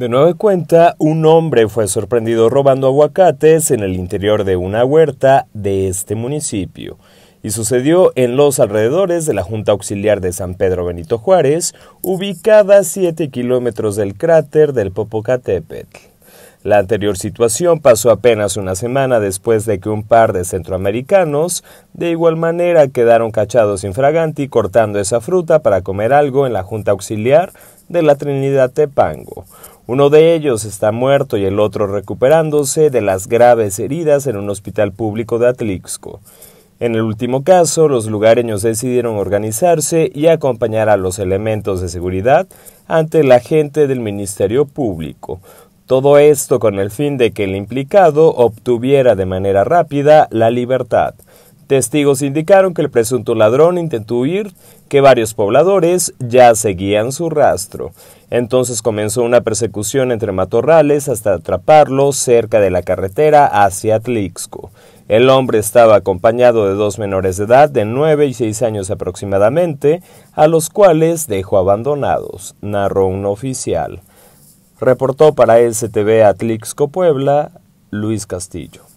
De nueva cuenta, un hombre fue sorprendido robando aguacates en el interior de una huerta de este municipio y sucedió en los alrededores de la Junta Auxiliar de San Pedro Benito Juárez, ubicada a 7 kilómetros del cráter del Popocatépetl. La anterior situación pasó apenas una semana después de que un par de centroamericanos de igual manera quedaron cachados infraganti cortando esa fruta para comer algo en la Junta Auxiliar de la Trinidad Tepango. Uno de ellos está muerto y el otro recuperándose de las graves heridas en un hospital público de Atlixco. En el último caso, los lugareños decidieron organizarse y acompañar a los elementos de seguridad ante la gente del Ministerio Público. Todo esto con el fin de que el implicado obtuviera de manera rápida la libertad. Testigos indicaron que el presunto ladrón intentó huir, que varios pobladores ya seguían su rastro. Entonces comenzó una persecución entre matorrales hasta atraparlo cerca de la carretera hacia Tlixco. El hombre estaba acompañado de dos menores de edad de nueve y seis años aproximadamente, a los cuales dejó abandonados, narró un oficial. Reportó para STV Atlixco Puebla Luis Castillo.